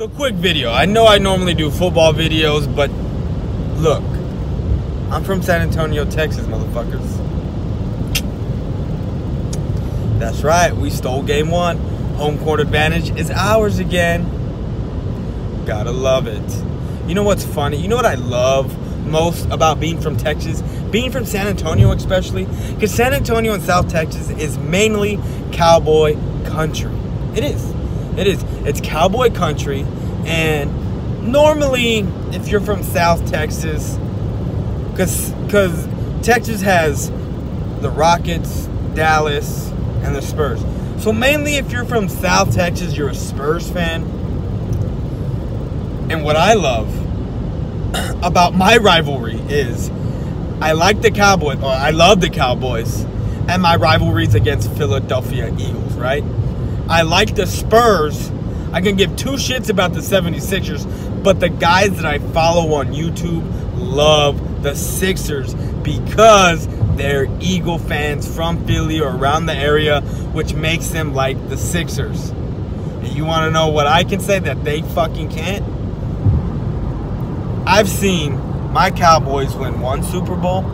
So quick video. I know I normally do football videos, but look, I'm from San Antonio, Texas, motherfuckers. That's right, we stole game one. Home court advantage is ours again. Gotta love it. You know what's funny? You know what I love most about being from Texas? Being from San Antonio, especially? Because San Antonio and South Texas is mainly cowboy country. It is. It is. It's cowboy country. And normally, if you're from South Texas, because Texas has the Rockets, Dallas, and the Spurs. So mainly if you're from South Texas, you're a Spurs fan. And what I love about my rivalry is I like the Cowboys, or I love the Cowboys, and my rivalries against Philadelphia Eagles, right? I like the Spurs. I can give two shits about the 76ers, but the guys that I follow on YouTube love the Sixers because they're Eagle fans from Philly or around the area, which makes them like the Sixers. And you want to know what I can say that they fucking can't? I've seen my Cowboys win one Super Bowl,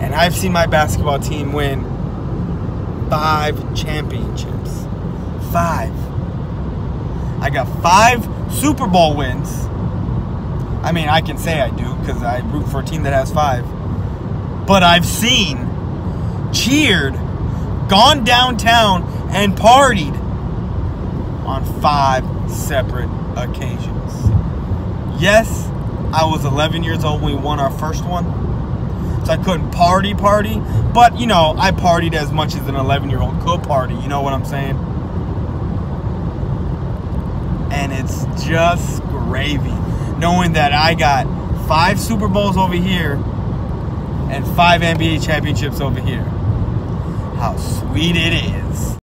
and I've seen my basketball team win five championships. Five. I got five Super Bowl wins. I mean, I can say I do because I root for a team that has five. But I've seen, cheered, gone downtown, and partied on five separate occasions. Yes, I was 11 years old when we won our first one. So I couldn't party, party. But, you know, I partied as much as an 11 year old could party. You know what I'm saying? And it's just gravy. Knowing that I got five Super Bowls over here and five NBA championships over here. How sweet it is.